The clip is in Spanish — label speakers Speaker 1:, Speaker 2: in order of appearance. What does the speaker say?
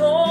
Speaker 1: soy.